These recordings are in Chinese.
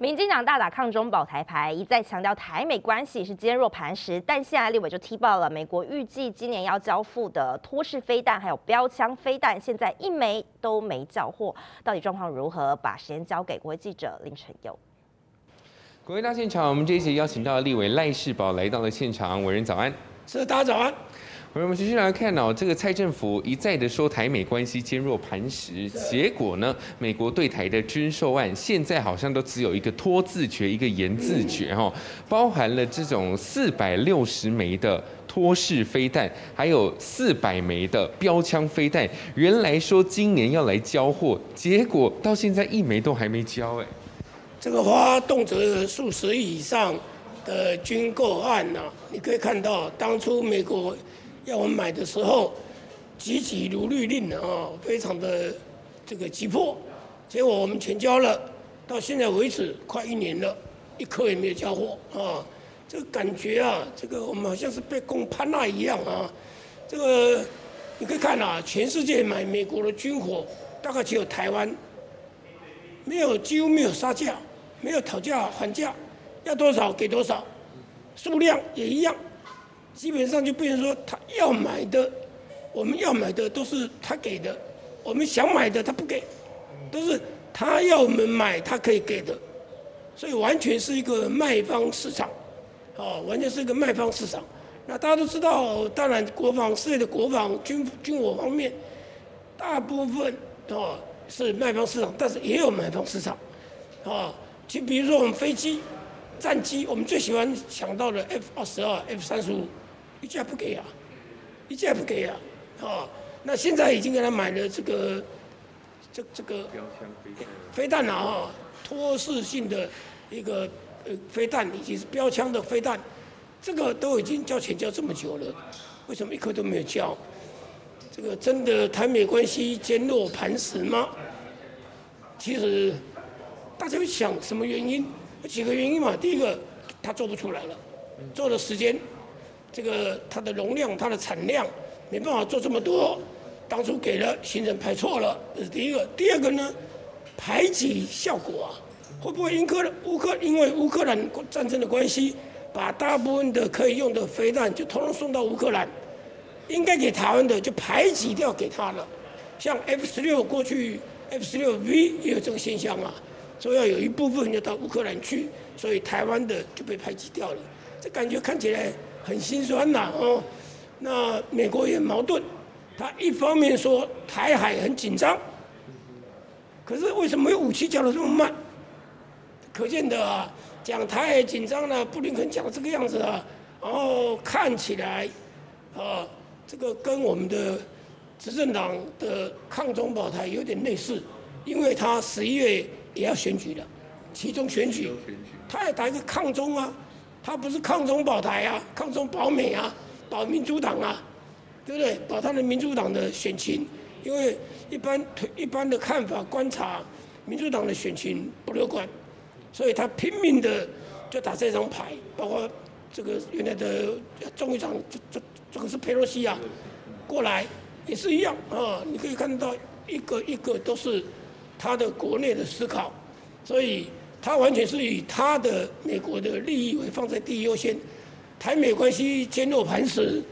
民进党大打抗中保台牌，一再强调台美关系是坚若磐石，但现在立委就踢爆了，美国预计今年要交付的托式飞弹还有标枪飞弹，现在一枚都没交货，到底状况如何？把时间交给国会记者林晨佑。国会大现场，我们这一节邀请到立委赖世宝来到了现场，委员早安。是，大家早安。我们继续来看哦，这个蔡政府一再的说台美关系坚若磐石，结果呢，美国对台的军售案现在好像都只有一个拖字诀，一个言字诀哦，包含了这种四百六十枚的托式飞弹，还有四百枚的标枪飞弹，原来说今年要来交货，结果到现在一枚都还没交哎，这个花动辄数十以上的军购案呢，你可以看到当初美国。要我们买的时候，急急如律令啊，非常的这个急迫。结果我们全交了，到现在为止快一年了，一颗也没有交货啊。这个感觉啊，这个我们好像是被攻潘娜一样啊。这个你可以看啊，全世界买美国的军火，大概只有台湾没有，几乎没有杀价，没有讨价还价，要多少给多少，数量也一样。基本上就变成说，他要买的，我们要买的都是他给的，我们想买的他不给，都是他要我们买他可以给的，所以完全是一个卖方市场，哦，完全是一个卖方市场。那大家都知道，当然国防事业的国防军军火方面，大部分哦是卖方市场，但是也有买方市场，啊，就比如说我们飞机、战机，我们最喜欢想到的 F 二十二、F 三十五。一价不给啊，一价不给啊，啊，那现在已经给他买了这个，这这个飞弹了啊，托式性的一个呃飞弹，以及是标枪的飞弹，这个都已经交钱交这么久了，为什么一颗都没有交？这个真的台美关系坚若磐石吗？其实大家会想什么原因？有几个原因嘛。第一个，他做不出来了，做的时间。这个它的容量、它的产量没办法做这么多，当初给了行程排错了，这是第一个。第二个呢，排挤效果啊，会不会因克乌克因为乌克兰战争的关系，把大部分的可以用的飞弹就通通送到乌克兰，应该给台湾的就排挤掉给他了。像 F 十六过去 F 十六 V 也有这个现象啊，说要有一部分要到乌克兰去，所以台湾的就被排挤掉了。这感觉看起来。很心酸呐，哦，那美国也矛盾，他一方面说台海很紧张，可是为什么武器交的这么慢？可见的啊，讲台海紧张呢，布林肯讲的这个样子啊，然后看起来，啊，这个跟我们的执政党的抗中保台有点类似，因为他十一月也要选举了，其中选举，他也打一个抗中啊。他不是抗中保台啊，抗中保美啊，保民主党啊，对不对？保他的民主党的选情，因为一般推一般的看法观察，民主党的选情不乐观，所以他拼命的就打这张牌，包括这个原来的众议长，这这这个是佩洛西啊，过来也是一样啊，你可以看到一个一个都是他的国内的思考，所以。他完全是以他的美国的利益为放在第一优先，台美关系坚若磐石，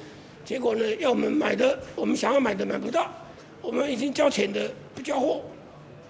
结果呢，要我们买的，我们想要买的买不到，我们已经交钱的不交货，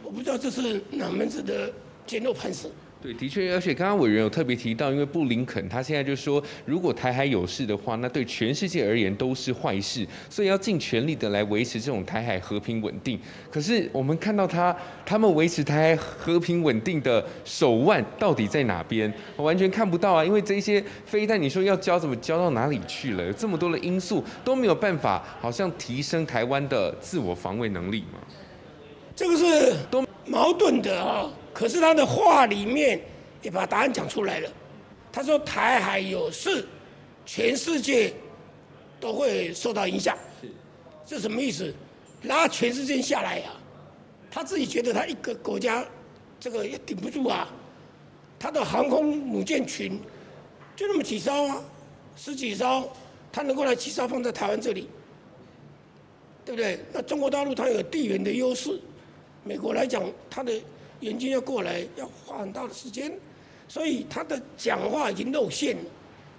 我不知道这是哪门子的坚若磐石。对，的确，而且刚刚委员有特别提到，因为布林肯他现在就说，如果台海有事的话，那对全世界而言都是坏事，所以要尽全力的来维持这种台海和平稳定。可是我们看到他他们维持台海和平稳定的手腕到底在哪边？我完全看不到啊！因为这些飞弹，你说要交怎么交到哪里去了？这么多的因素都没有办法，好像提升台湾的自我防卫能力嘛？这个是都矛盾的啊！可是他的话里面也把答案讲出来了。他说台海有事，全世界都会受到影响。是，这什么意思？拉全世界下来呀？他自己觉得他一个国家这个也顶不住啊。他的航空母舰群就那么几艘啊，十几艘，他能够来几艘放在台湾这里，对不对？那中国大陆它有地缘的优势，美国来讲他的。援军要过来要花很大的时间，所以他的讲话已经露馅，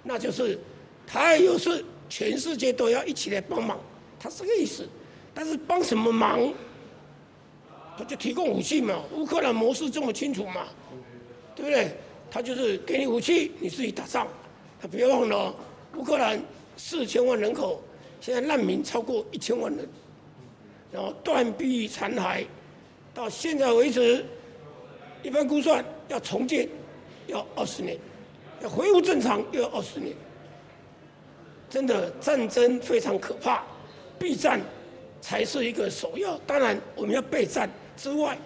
那就是台海有事，全世界都要一起来帮忙，他是个意思。但是帮什么忙？他就提供武器嘛，乌克兰模式这么清楚嘛，对不对？他就是给你武器，你自己打仗。他别忘了，乌克兰四千万人口，现在难民超过一千万人，然后断壁残骸，到现在为止，一般估算要重建要二十年，要恢复正常又要二十年。真的战争非常可怕，避战才是一个首要。当然，我们要备战。之外，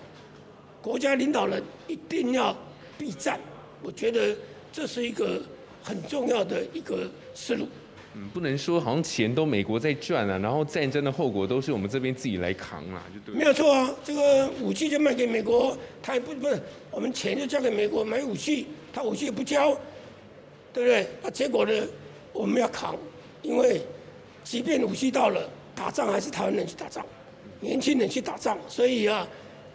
国家领导人一定要避战，我觉得这是一个很重要的一个思路。嗯，不能说好像钱都美国在赚啊，然后战争的后果都是我们这边自己来扛啊，就对。没有错啊，这个武器就卖给美国，他也不不是我们钱就交给美国买武器，他武器也不交，对不对？那结果呢，我们要扛，因为即便武器到了，打仗还是台湾人去打仗，年轻人去打仗，所以啊。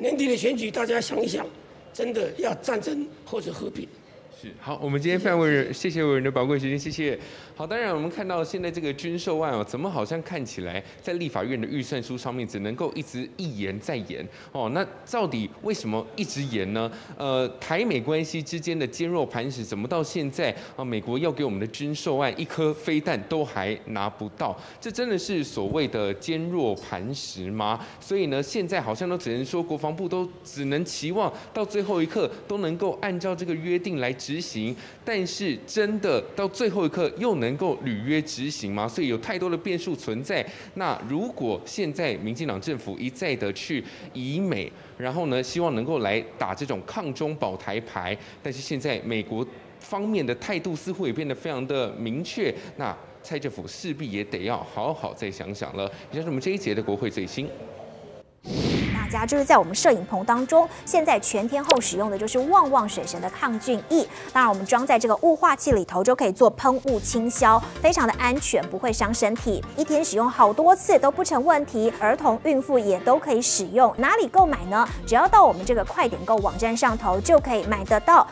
年底的选举，大家想一想，真的要战争或者和平？是好，我们今天非常委员，谢谢伟人的宝贵时间，谢谢。好，当然我们看到现在这个军售案哦，怎么好像看起来在立法院的预算书上面只能够一直一言再言哦？那到底为什么一直言呢？呃，台美关系之间的坚若磐石，怎么到现在啊，美国要给我们的军售案一颗飞弹都还拿不到？这真的是所谓的坚若磐石吗？所以呢，现在好像都只能说国防部都只能期望到最后一刻都能够按照这个约定来执执行，但是真的到最后一刻又能。够履约执行吗？所以有太多的变数存在。那如果现在民进党政府一再的去以美，然后呢，希望能够来打这种抗中保台牌，但是现在美国方面的态度似乎也变得非常的明确。那蔡政府势必也得要好好再想想了。以上是我们这一节的国会最新。家就是在我们摄影棚当中，现在全天候使用的就是旺旺水神的抗菌液。当然，我们装在这个雾化器里头，就可以做喷雾清消，非常的安全，不会伤身体。一天使用好多次都不成问题，儿童、孕妇也都可以使用。哪里购买呢？只要到我们这个快点购网站上头就可以买得到。